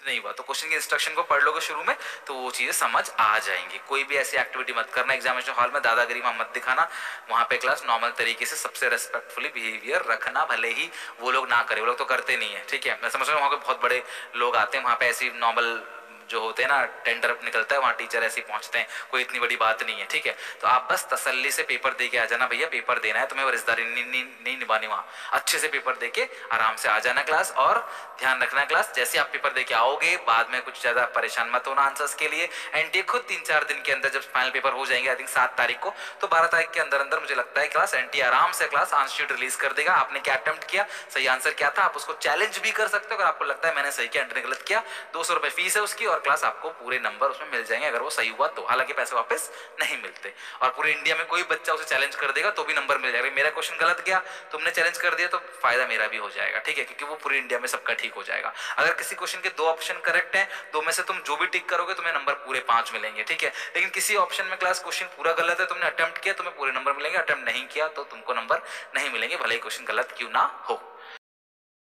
नहीं हुआ। तो क्वेश्चन के इंस्ट्रक्शन को पढ़ लोगे शुरू में तो वो चीज़ें समझ आ जाएँगी। कोई भी ऐसी एक्टिविटी मत करना। एग्जामिनेशन हॉल में दादागिरी में मत दिखाना। वहाँ पे क्लास नॉर्मल तरीके से सबसे रेस्पेक्टफुली बिहेवियर रखना, भले ही वो लोग ना करें। वो लोग तो करते नहीं है, ठीक है? मैं समझ रहा हूँ वहाँ पे बहुत बड़े लोग आते हैं, वहाँ पे ऐसी नॉर्मल जो होते हैं ना टेंडर निकलता है वहाँ टीचर ऐसे पहुँचते हैं कोई इतनी बड़ी बात नहीं है ठीक है? तो आप बस तसल्ली से पेपर दे के आ जाना भैया पेपर देना है तुम्हें वरिशदारी नहीं, नहीं, नहीं निभानी वहाँ। अच्छे से पेपर दे के आराम से आ जाना क्लास और ध्यान रखना क्लास जैसे आप पेपर दे के आओगे बाद में कुछ ज़्यादा परेशान मत होना आंसर्स के लिए। एंड ये खुद तीन चार दिन के अंदर जब फाइनल पेपर हो जाएँगे आई थिंक सात तारीख को तो बारह तारीख के अंदर अंदर मुझे लगता है क्लास एंटी आराम से क्लास आंसर रिलीज़ कर देगा। आपने क्या अटेम्प्ट किया सही आंसर क्या था आप उसको चैलेंज भी कर सकते हो अगर आपको लगता है मैंने सही किया एंटी ने गलत किया दो सौ फ़ीस है उसकी और क्लास आपको पूरे पूरे नंबर उसमें मिल जाएँगे, अगर वो सही हुआ तो। हालाँकि पैसे वापस नहीं मिलते। और पूरे इंडिया में कोई बच्चा उसे चैलेंज कर देगा तो भी नंबर मिल जाएगा। मेरा क्वेश्चन गलत गया, तुमने चैलेंज कर दिया तो फ़ायदा मेरा भी हो जाएगा, ठीक है? क्योंकि वो पूरी इंडिया में सबका ठीक हो जाएगा। अगर किसी क्वेश्चन के दो ऑप्शन करेक्ट है, दो में से तुम जो भी टिक करोगे, तुम्हें नंबर पूरे पाँच मिलेंगे, ठीक है? लेकिन किसी ऑप्शन में क्लास क्वेश्चन पूरा गलत है, तुमने अटेम्प्ट किया, तुम्हें पूरे नंबर मिलेंगे अटेम्प्ट नहीं किया तो तुमको नंबर नहीं मिलेंगे। भले ही क्वेश्चन गलत क्यों ना हो।